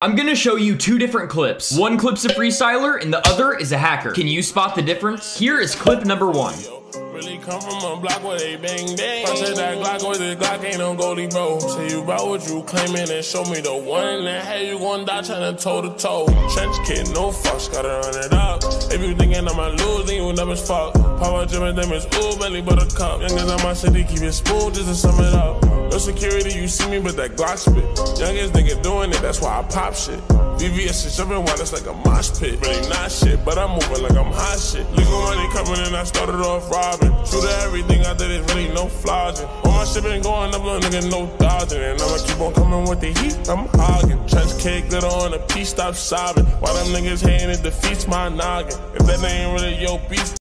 I'm gonna show you two different clips. One clip's a freestyler and the other is a hacker. Can you spot the difference? Here is clip number one. Really come from a block where they bang bang. I said that Glock with the Glock ain't no goalie, bro. Say you about what you claiming and show me the one had you die trying to toe to toe. Trench kid, no fucks, gotta run it up. If you thinking I'ma lose, then you never fuck. Power and them is ooh, belly my city, keep it smooth just to sum it up. No security, you see me, but that Glock spit. Youngest nigga doing it, that's why I pop shit. VVS is jumping while it's like a mosh pit. Really not shit, but I'm moving like I'm hot shit. Legal money coming and I started off robbing. True to everything I did, is really no flogging. All my shit been going up, little nigga, no dodging. And I'ma keep on coming with the heat, I'm hogging. Trench cake, glitter on the piece, stop sobbing. While them niggas hating, it defeats my noggin. If that ain't really your beast,